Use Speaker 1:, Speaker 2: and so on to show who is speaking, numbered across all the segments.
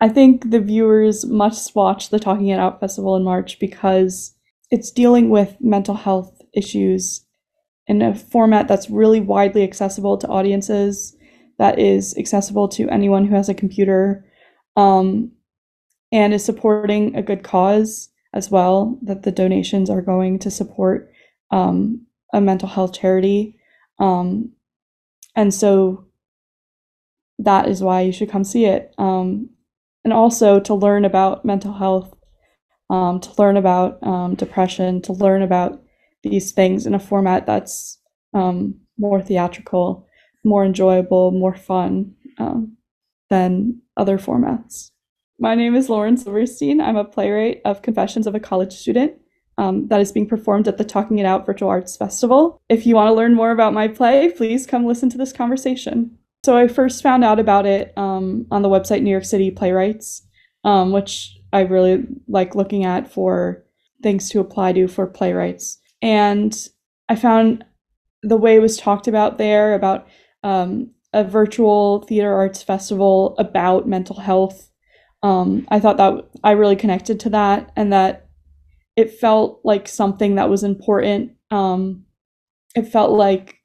Speaker 1: I think the viewers must watch the Talking It Out Festival in March because it's dealing with mental health issues in a format that's really widely accessible to audiences, that is accessible to anyone who has a computer, um, and is supporting a good cause as well, that the donations are going to support um, a mental health charity. Um, and so that is why you should come see it. Um, and also to learn about mental health, um, to learn about um, depression, to learn about these things in a format that's um, more theatrical, more enjoyable, more fun um, than other formats. My name is Lauren Silverstein. I'm a playwright of Confessions of a College Student. Um, that is being performed at the Talking It Out Virtual Arts Festival. If you want to learn more about my play, please come listen to this conversation. So I first found out about it um, on the website New York City Playwrights, um, which I really like looking at for things to apply to for playwrights. And I found the way it was talked about there about um, a virtual theater arts festival about mental health. Um, I thought that I really connected to that and that it felt like something that was important. Um, it felt like,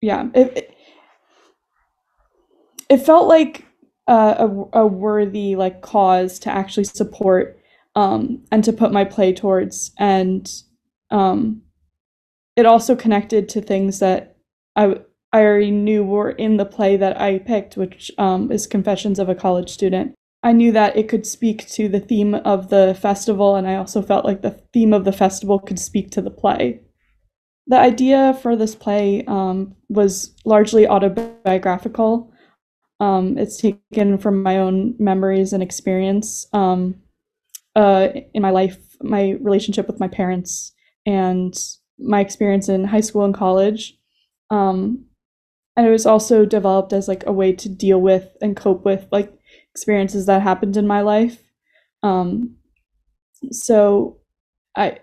Speaker 1: yeah, it, it felt like uh, a, a worthy like cause to actually support um, and to put my play towards and um, it also connected to things that I I already knew were in the play that I picked, which um, is Confessions of a College Student. I knew that it could speak to the theme of the festival, and I also felt like the theme of the festival could speak to the play. The idea for this play um, was largely autobiographical. Um, it's taken from my own memories and experience um, uh, in my life, my relationship with my parents, and my experience in high school and college. Um, and it was also developed as like a way to deal with and cope with like experiences that happened in my life. Um, so I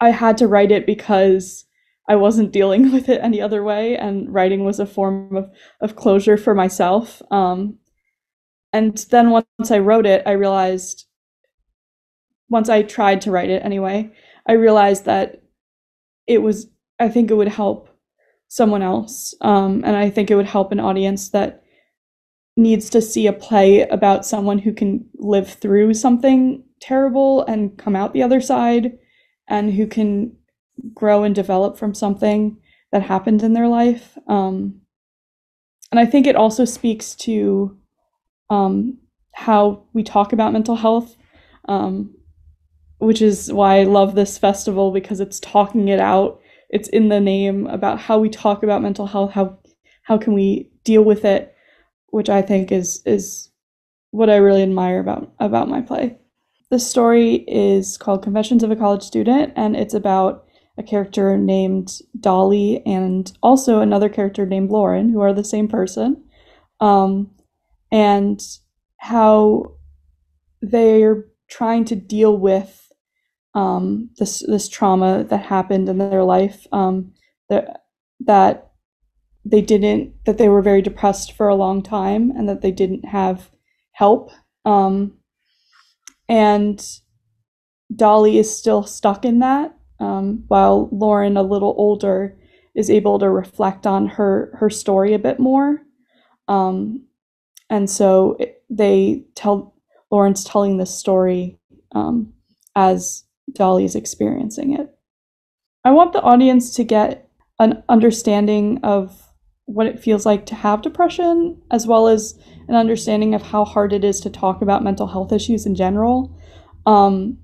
Speaker 1: I had to write it because I wasn't dealing with it any other way, and writing was a form of, of closure for myself. Um, and then once I wrote it, I realized, once I tried to write it anyway, I realized that it was, I think it would help someone else. Um, and I think it would help an audience that needs to see a play about someone who can live through something terrible and come out the other side and who can grow and develop from something that happened in their life. Um, and I think it also speaks to um, how we talk about mental health, um, which is why I love this festival because it's talking it out. It's in the name about how we talk about mental health. How how can we deal with it, which I think is is what I really admire about about my play. The story is called Confessions of a College Student, and it's about a character named Dolly and also another character named Lauren, who are the same person, um, and how they're trying to deal with um, this this trauma that happened in their life. Um, that that they didn't that they were very depressed for a long time and that they didn't have help. Um, and Dolly is still stuck in that um, while Lauren, a little older, is able to reflect on her her story a bit more. Um, and so they tell Lauren's telling this story um, as Dolly is experiencing it. I want the audience to get an understanding of what it feels like to have depression, as well as an understanding of how hard it is to talk about mental health issues in general. Um,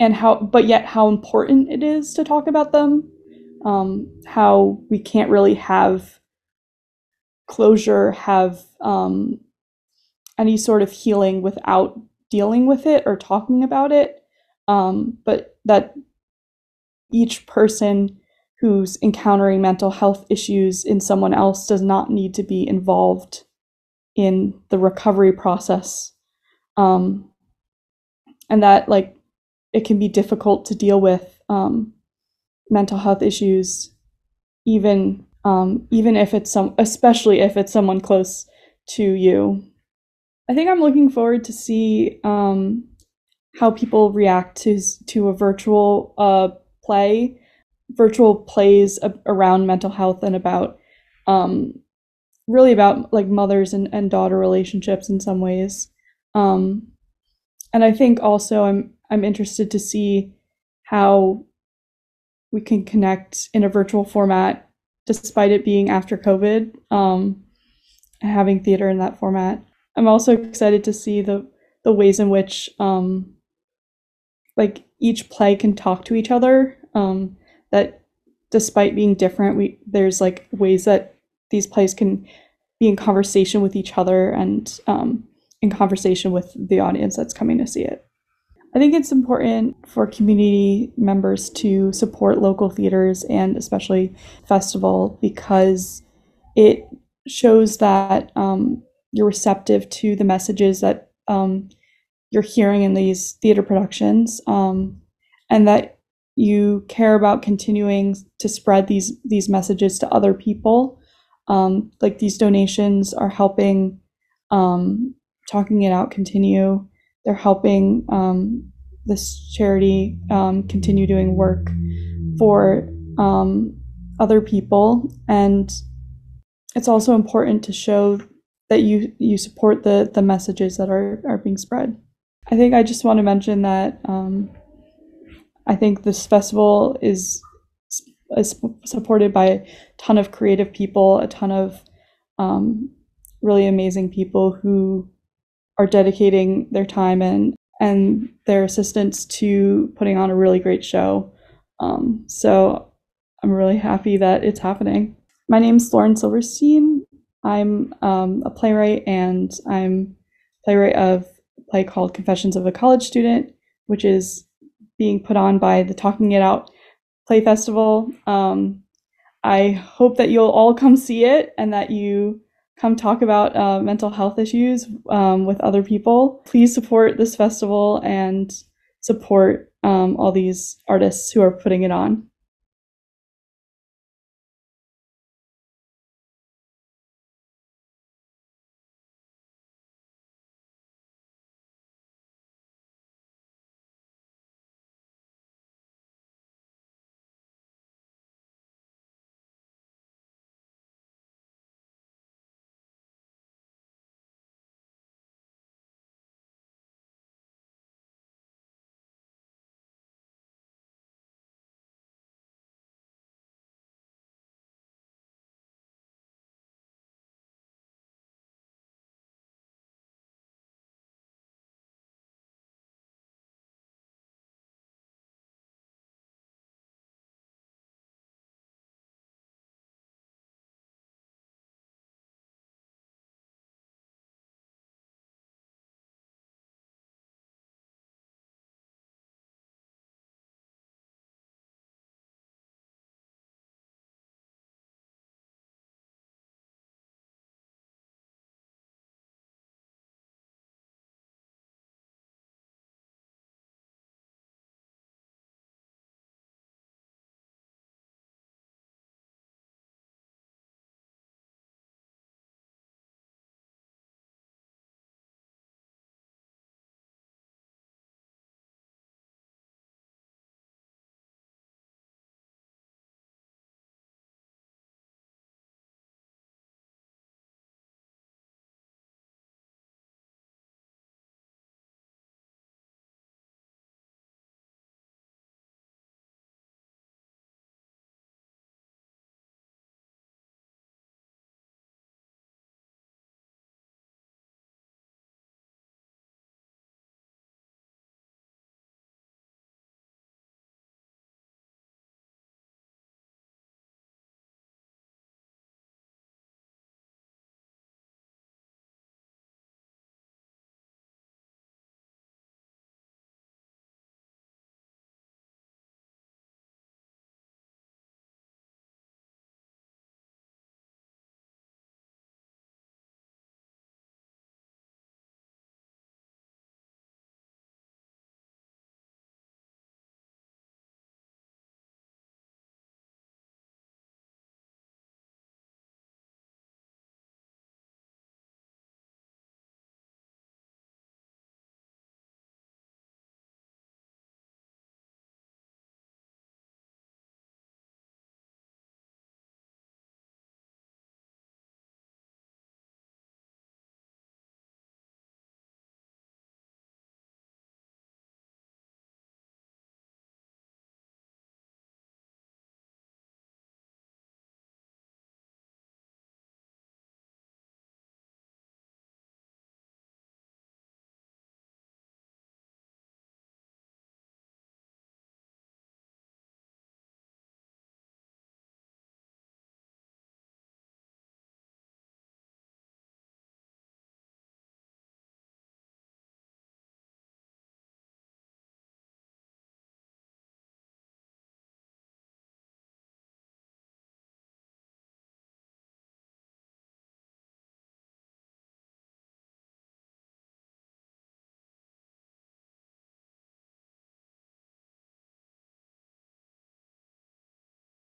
Speaker 1: and how but yet how important it is to talk about them. Um, how we can't really have closure have um, any sort of healing without dealing with it or talking about it. Um, but that each person who's encountering mental health issues in someone else does not need to be involved in the recovery process. Um, and that like it can be difficult to deal with um, mental health issues, even um, even if it's some, especially if it's someone close to you. I think I'm looking forward to see um, how people react to to a virtual uh, play, virtual plays around mental health and about um, really about like mothers and, and daughter relationships in some ways. Um, and I think also I'm I'm interested to see how we can connect in a virtual format despite it being after COVID, um, having theater in that format. I'm also excited to see the the ways in which um, like each play can talk to each other. Um, that despite being different, we there's like ways that these plays can be in conversation with each other and um, in conversation with the audience that's coming to see it. I think it's important for community members to support local theaters and especially festival because it shows that um, you're receptive to the messages that um, you're hearing in these theater productions um, and that you care about continuing to spread these these messages to other people. Um, like these donations are helping um, talking it out continue they're helping um, this charity um, continue doing work for um, other people. And it's also important to show that you you support the the messages that are are being spread. I think i just want to mention that um, i think this festival is is supported by a ton of creative people a ton of um, really amazing people who are dedicating their time and and their assistance to putting on a really great show. Um, so I'm really happy that it's happening. My name's Lauren Silverstein. I'm um, a playwright and I'm playwright of a play called Confessions of a College Student, which is being put on by the Talking It Out Play Festival. Um, I hope that you'll all come see it and that you come talk about uh, mental health issues um, with other people. Please support this festival and support um, all these artists who are putting it on.